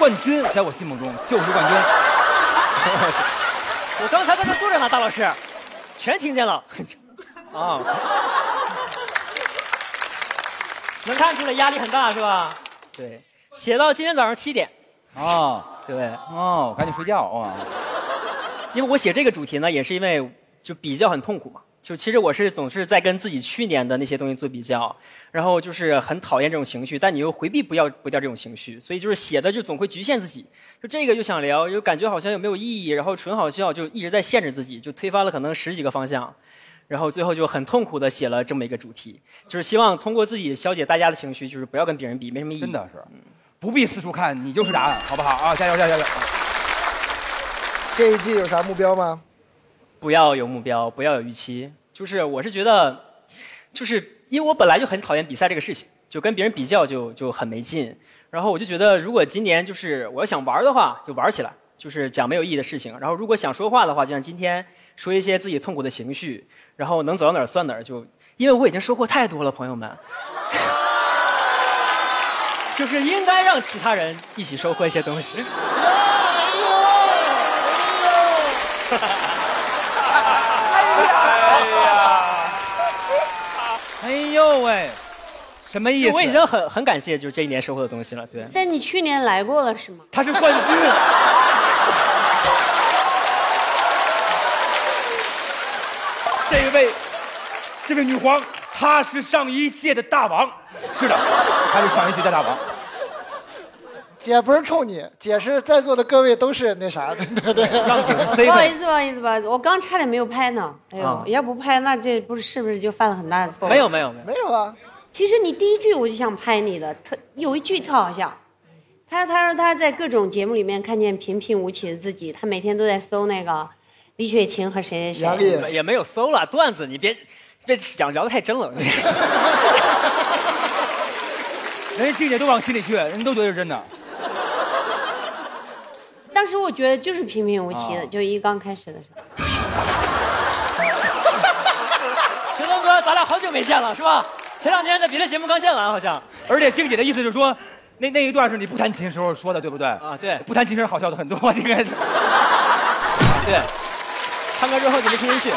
冠军在我心目中就是冠军。我刚才在这坐着呢，大老师，全听见了。啊，能看出来压力很大是吧？对，写到今天早上七点。哦，对，哦，赶紧睡觉啊！因为我写这个主题呢，也是因为就比较很痛苦嘛。就其实我是总是在跟自己去年的那些东西做比较，然后就是很讨厌这种情绪，但你又回避不要不掉这种情绪，所以就是写的就总会局限自己。就这个又想聊，又感觉好像又没有意义，然后纯好笑，就一直在限制自己，就推翻了可能十几个方向，然后最后就很痛苦的写了这么一个主题，就是希望通过自己消解大家的情绪，就是不要跟别人比，没什么意义。真的是，不必四处看，你就是答案，好不好啊？加油，加油，加油！这一季有啥目标吗？不要有目标，不要有预期。就是我是觉得，就是因为我本来就很讨厌比赛这个事情，就跟别人比较就就很没劲。然后我就觉得，如果今年就是我要想玩的话，就玩起来，就是讲没有意义的事情。然后如果想说话的话，就像今天说一些自己痛苦的情绪，然后能走到哪儿算哪儿。就因为我已经收获太多了，朋友们，就是应该让其他人一起收获一些东西。哈 哈哎呦喂，什么意思？我已经很很感谢，就是这一年收获的东西了。对，但你去年来过了是吗？他是冠军。这位，这位女皇，她是上一届的大王。是的，她是上一届的大王。姐不是冲你，姐是在座的各位都是那啥的，对 对。让姐不好意思，不好意思，不好意思，我刚差点没有拍呢。哎呦，啊要不拍，那这不是是不是就犯了很大的错误？没有没有没有。没有啊，其实你第一句我就想拍你的，特有一句特好笑。他他说他在各种节目里面看见平平无奇的自己，他每天都在搜那个李雪琴和谁谁谁。也没有搜了段子，你别别讲聊的太真了。人家静姐都往心里去，人都觉得是真的。当时我觉得就是平平无奇的，啊就一刚开始的时候。陈东哥，咱俩好久没见了，是吧？前两天在别的节目刚见完，好像。而且静姐的意思就是说，那那一段是你不弹琴时候说的，对不对？啊，对不弹琴时好笑的很多，应该是。对。唱歌之后就没听进去。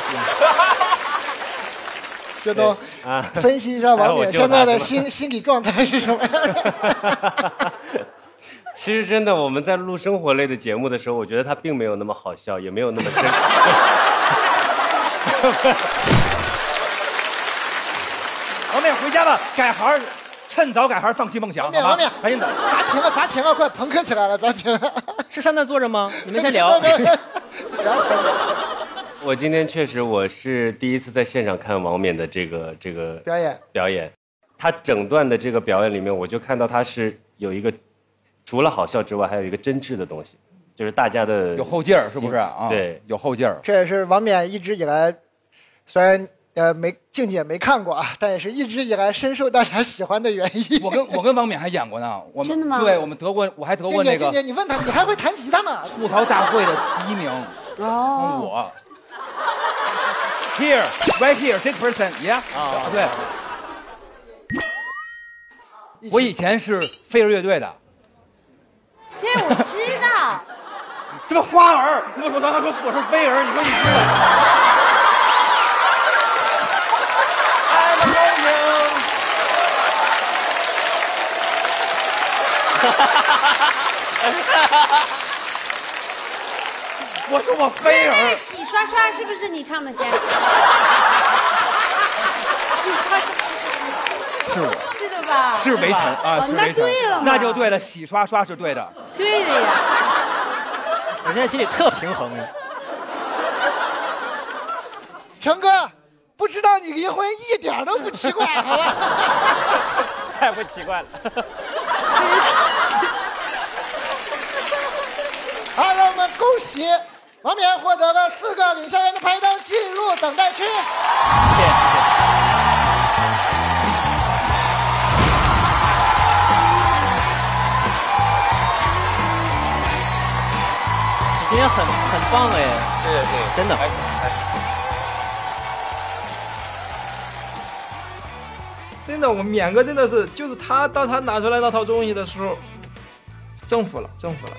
薛东啊，分析一下王哎我就冕现在的心心理状态是什么样？其实真的，我们在录生活类的节目的时候，我觉得他并没有那么好笑，也没有那么真。王冕回家吧，改行，趁早改行，放弃梦想，王冕？赶紧走。砸钱了，砸钱了，快朋克起来了，砸钱了。是上那坐着吗？你们先聊。我今天确实我是第一次在现场看王冕的这个这个表演，表演，他整段的这个表演里面，我就看到他是有一个除了好笑之外，还有一个真挚的东西，就是大家的有后劲儿，是不是啊？对，有后劲儿。这也是王冕一直以来，虽然呃没静姐没看过啊，但也是一直以来深受大家喜欢的原因。我跟我跟王冕还演过呢，我们真的吗对，我们得过，我还得静过那个姐静姐，你问他，你还会弹吉他呢？吐槽大会的第一名。哦，我。Here, right here, this person, yeah。啊对，我以前是飞儿乐队的，这我知道。什么花儿？我说他说我是飞儿，你说你知道？我说我飞那个儿，洗刷刷是不是你唱的先？洗刷刷是我，是的吧？是围城啊，哦那是围城对了，那就对了，洗刷刷是对的。对的呀。我现在心里特平衡。成哥，不知道你离婚一点都不奇怪，好吧？太不奇怪了。好，让我们恭喜王冕获得了四个领笑员的排灯，进入等待区。谢谢。谢谢很很棒哎，对对，真的。真的，我勉哥真的是，就是他当他拿出来那套东西的时候，征服了，征服了。